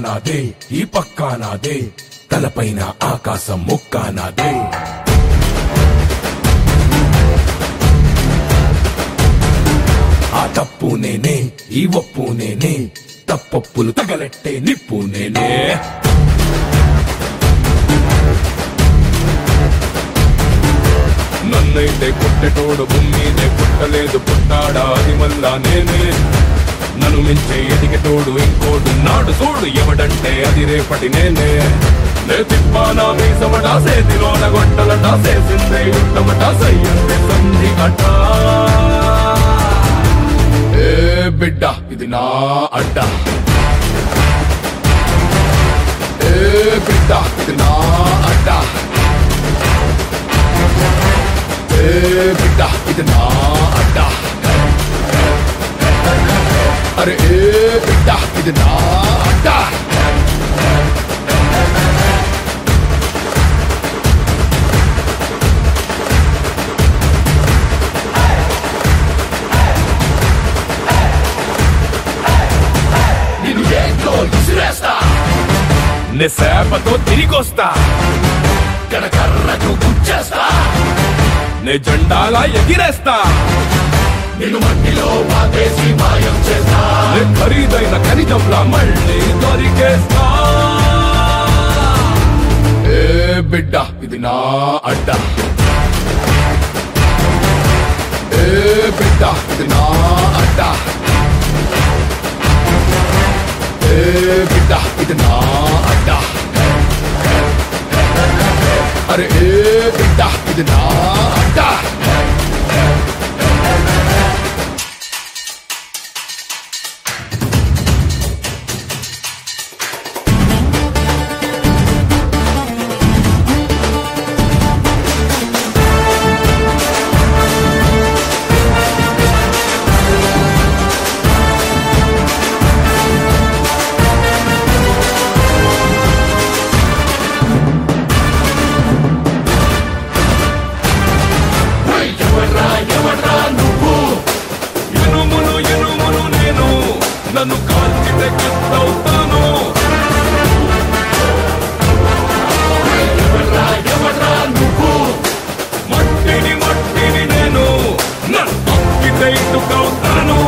నాదే ఈ పక్కా నాదే తలపైన ఆకాశం ముక్కా నాదే ఆ తప్పు నేనే ఈ ఒప్పు నేనే తప్పప్పులు తగలెట్టే నిప్పు నేనే. నన్నైతే పుట్టెటోడు భూమిదే పుట్టలేదు పుట్టాడా అది మళ్ళా నేనే. నన్ను మించే ఎదిగేటోడు ఇంకోడు నాడు తోడు ఎవడంటే అది రేపటి నేనే. నే తిప్పానా మీసమట సేతిలోన గొట్టలట చేసిందే యుట్టమట సయ్యందే సంధి అట ఏ బిడ్డ ఇది నా అడ్డ. ఏ బిడ్డ ఇది నా అడ్డ. ఏ బిడ్డ అరే ఏ బిడ్డ ఇది నా అడ్డ. నిన్ను ఏంట్లో విసిరేస్తా? నే సేపతో తిరిగొస్తా. కనకర్రకు గుచ్చేస్తా? నే జెండాలా ఎగిరేస్తా. నిన్ను మట్టిలో పాతేసి ఖనిజంలా మళ్ళీ దొరికేస్తా ఏ బిడ్డ ఇది నా అడ్డ ఏ బిడ్డ ఇది నా అడ్డ ఏ బిడ్డ ఇది నా అడ్డ అరే ఏ బిడ్డ ఇది నా అడ్డ నన్ను కాల్చితే కట్టవుతాను మట్టిని మట్టిని నేను నన్ను తొక్కితే ఇటుకవుతాను.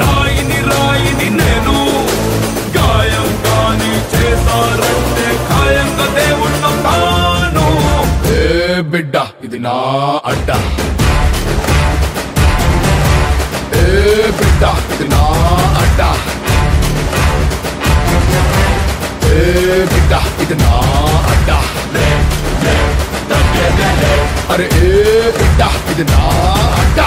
రాయిని రాయిని నేను గాయం కాని చేశారంటే ఖాయంగా దేవుళ్ళ తాను. బిడ్డ ದಿನಾ ಅಡ್ಡ ಏ ಬಿಟ್ಟ ದಿನಾ ಅಡ್ಡ ಏ ಬಿಟ್ಟ ಇದನ್ನ ಅಡ್ಡ ಅರೆ ಏ ಬಿಟ್ಟ ಇದನ್ನ ಅಡ್ಡ